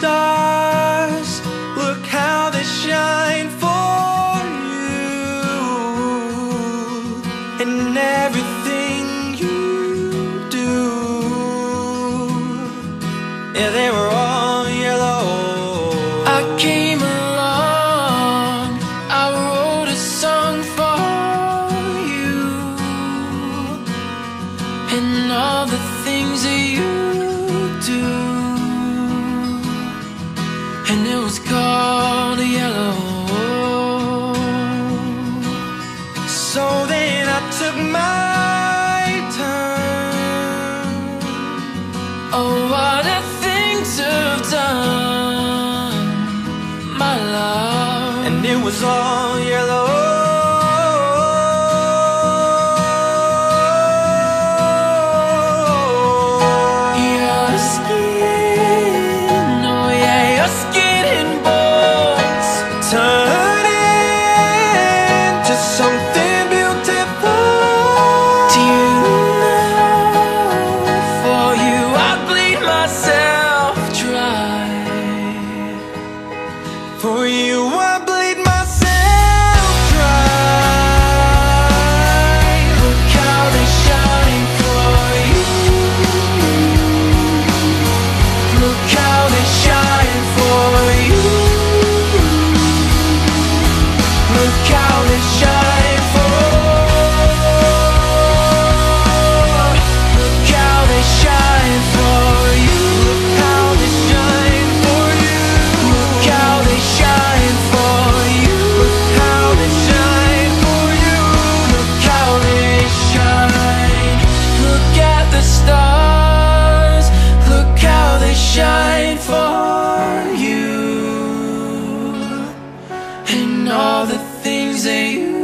stars, look how they shine for you. And everything you do, yeah, they were all yellow. I came along, I wrote a song for you, and all the things that you do, took my turn. Oh, what a thing to have done, my love. and it was all yellow. You, all the things that you